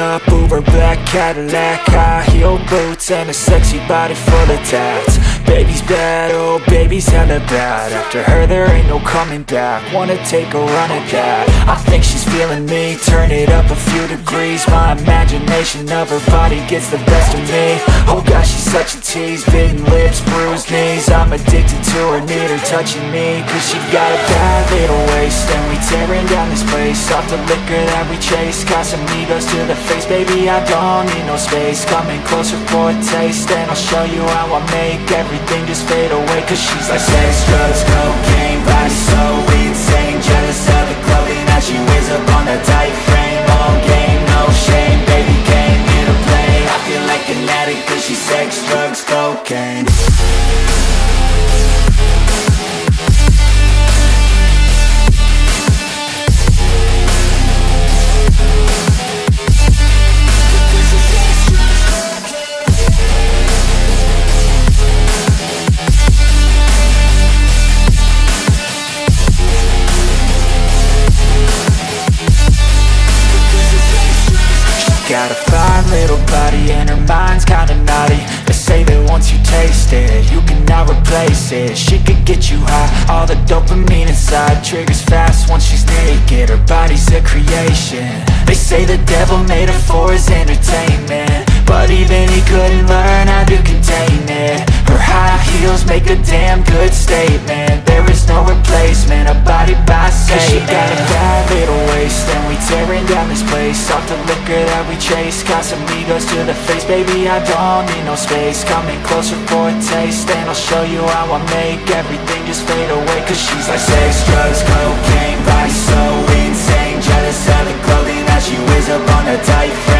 up, Uber black Cadillac Boots and a sexy body full of tats. Baby's bad, oh baby's hella bad. After her there ain't no coming back. Wanna take a run at that. I think she's feeling me, turn it up a few degrees. My imagination of her body gets the best of me. Oh gosh, she's such a tease. Bitten lips, bruised knees. I'm addicted to her, need her touching me. Cause she got a bad little waist. And we tearing down this place. Off the liquor that we chase. Casamigos to the face. Baby, I don't need no space. Coming closer for a taste And I'll show you how I make everything just fade away Cause she's like sex, drugs, cocaine Body so insane Jealous of the clothing that she wears up on that tight Triggers fast once she's naked, her body's a creation. They say the devil made her for his entertainment. But even he couldn't learn how to contain it high heels make a damn good statement. There is no replacement, a body by Satan Cause she got a bad little waist And we tearing down this place. Off the liquor that we chase Got some egos to the face. Baby, I don't need no space. Coming closer for a taste And I'll show you how I make everything just fade away. Cause she's like sex, drugs, cocaine, Body So insane, jealous of the clothing That she wears up on her tight frame.